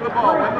The ball,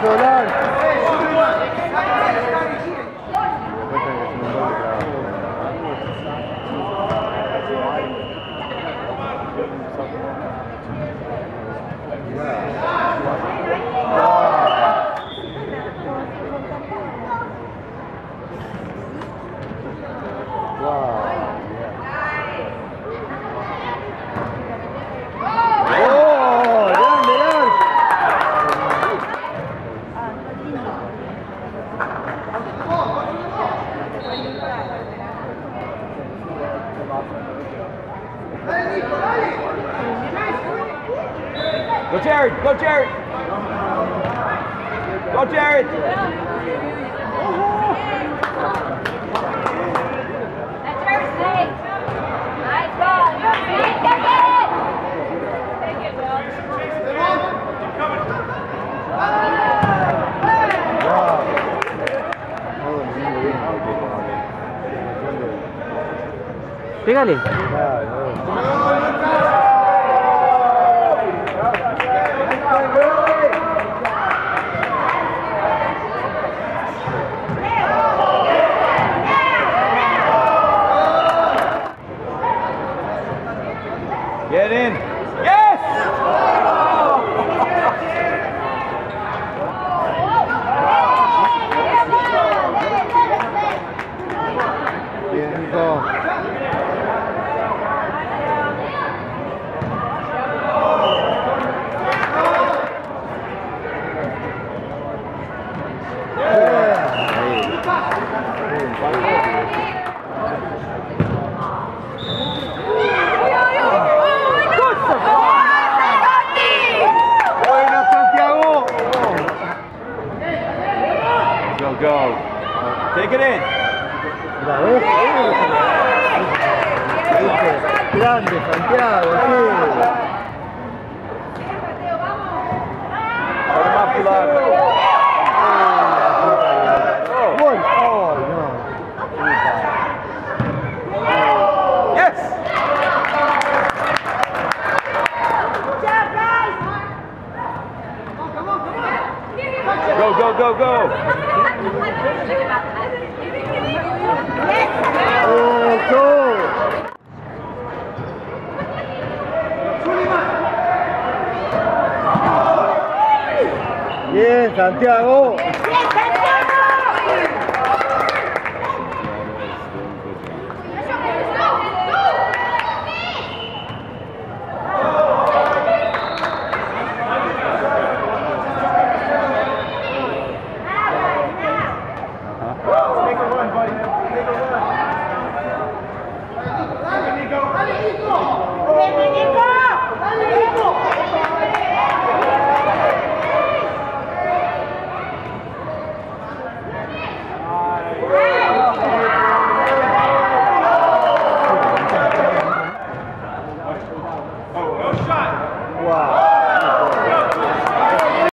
golazo, Lars. Go Jared, go Jared. Go Jared. Pégale. Get in. Yes! Bien. Go. Take it in. ¿La ves? ¿Viste? Grande, Santiago, sí. Put him up, Pilar. ¡Gol! ¡Ay, no! Yes! Go, go, go, go. Santiago. ¡Bien, Santiago!